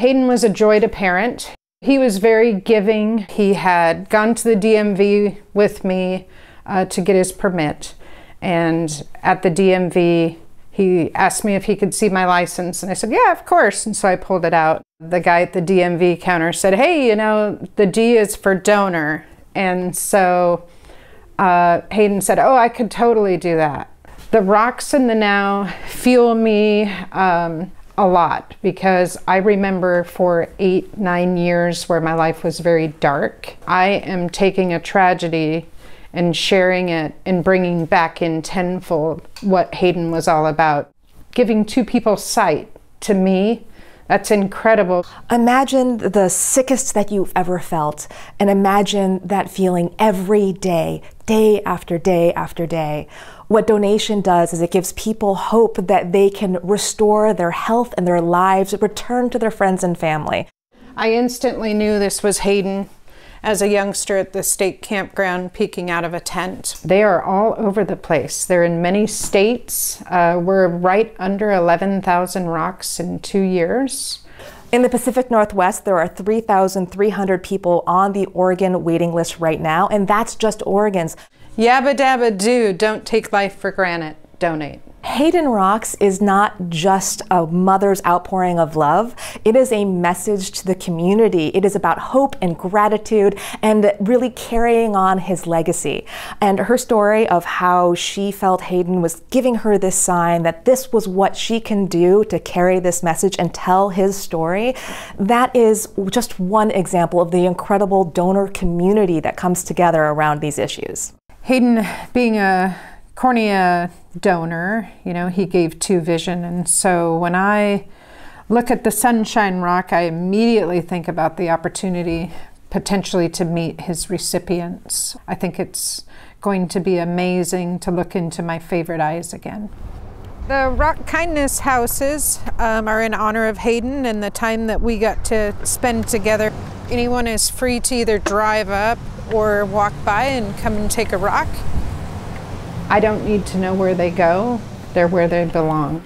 Hayden was a joy to parent. He was very giving. He had gone to the DMV with me uh, to get his permit. And at the DMV, he asked me if he could see my license. And I said, Yeah, of course. And so I pulled it out. The guy at the DMV counter said, Hey, you know, the D is for donor. And so uh, Hayden said, Oh, I could totally do that. The rocks in the now fuel me um, a lot because I remember for eight, nine years where my life was very dark. I am taking a tragedy and sharing it and bringing back in tenfold what Hayden was all about. Giving two people sight to me, that's incredible. Imagine the sickest that you've ever felt and imagine that feeling every day, day after day after day. What donation does is it gives people hope that they can restore their health and their lives, return to their friends and family. I instantly knew this was Hayden as a youngster at the state campground peeking out of a tent. They are all over the place. They're in many states. Uh, we're right under 11,000 rocks in two years. In the Pacific Northwest, there are 3,300 people on the Oregon waiting list right now, and that's just Oregon's. Yabba dabba do. Don't take life for granted. Donate. Hayden Rocks is not just a mother's outpouring of love, it is a message to the community. It is about hope and gratitude and really carrying on his legacy. And her story of how she felt Hayden was giving her this sign that this was what she can do to carry this message and tell his story, that is just one example of the incredible donor community that comes together around these issues. Hayden, being a cornea donor, you know, he gave two vision. And so when I look at the Sunshine Rock, I immediately think about the opportunity potentially to meet his recipients. I think it's going to be amazing to look into my favorite eyes again. The Rock Kindness Houses um, are in honor of Hayden and the time that we got to spend together. Anyone is free to either drive up or walk by and come and take a rock. I don't need to know where they go, they're where they belong.